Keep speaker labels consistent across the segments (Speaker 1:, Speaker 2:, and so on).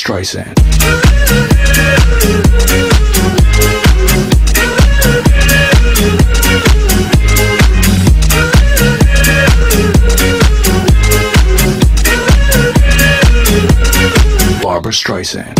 Speaker 1: Streisand. Barbra Streisand.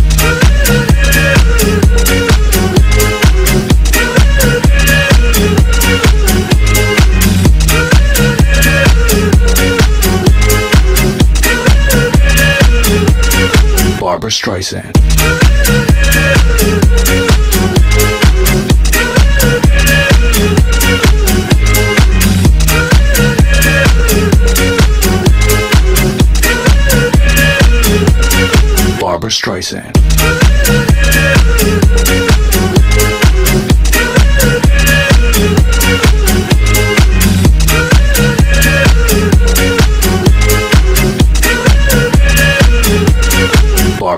Speaker 1: Streisand. Barbra Streisand.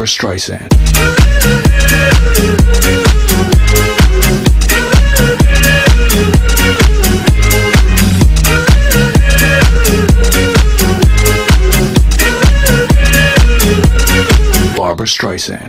Speaker 1: Barbra Streisand. Barbra Streisand.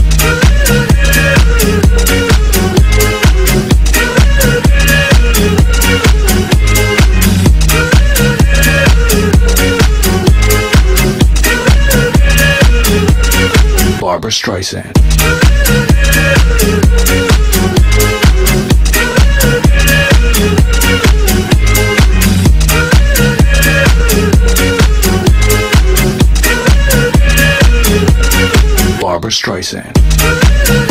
Speaker 1: Streisand. Barbra Streisand.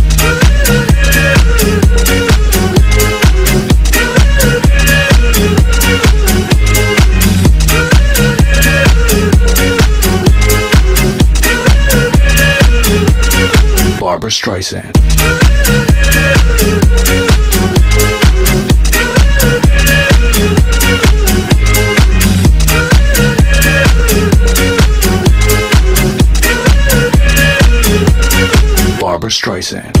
Speaker 1: Streisand. Barbra Streisand.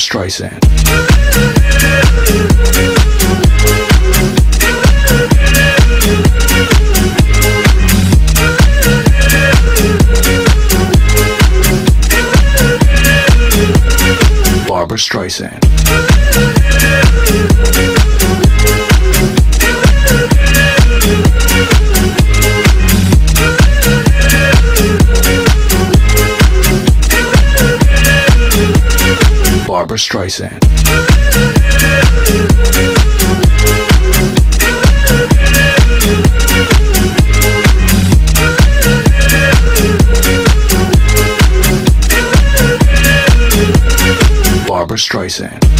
Speaker 1: Streisand. Barbra Streisand. Barbra Streisand. Barbra Streisand.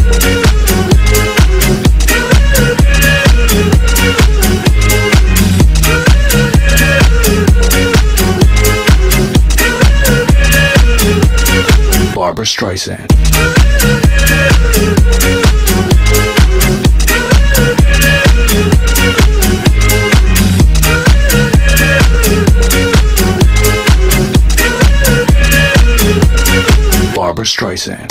Speaker 1: Streisand. Barbra Streisand.